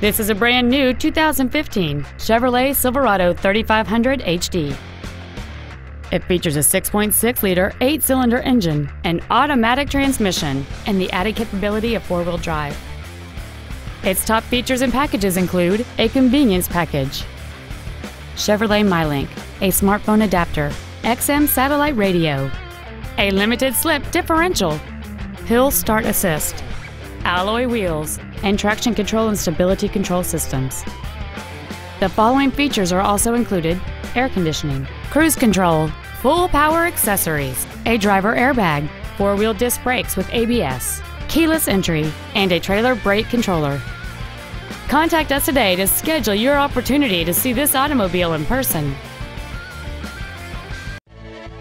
This is a brand new 2015 Chevrolet Silverado 3500 HD. It features a 6.6 liter, 8 cylinder engine, an automatic transmission, and the added capability of four wheel drive. Its top features and packages include a convenience package, Chevrolet MyLink, a smartphone adapter, XM satellite radio, a limited slip differential, hill start assist, alloy wheels, and traction control and stability control systems. The following features are also included air conditioning, cruise control, full power accessories, a driver airbag, four wheel disc brakes with ABS, keyless entry, and a trailer brake controller. Contact us today to schedule your opportunity to see this automobile in person.